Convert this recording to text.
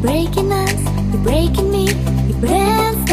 You're breaking us, you're breaking me, You're breaking.